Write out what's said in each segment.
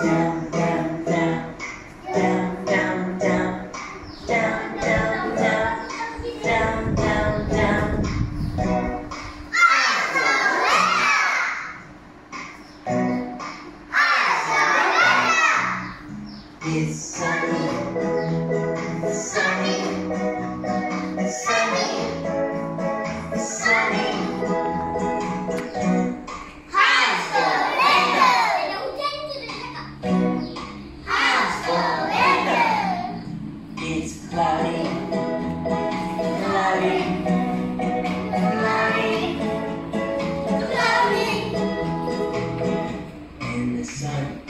down, down, down, down, down, down, down, down, down, down, down, down. It's sunny, sunny, sunny.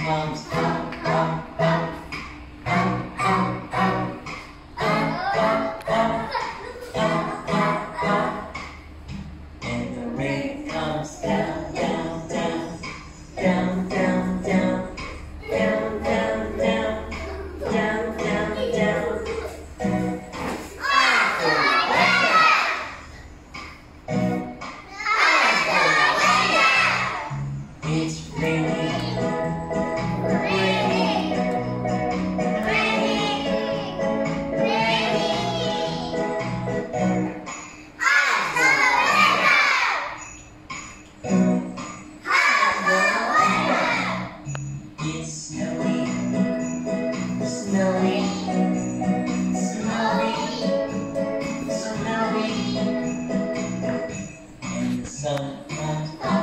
comes stuck. 三。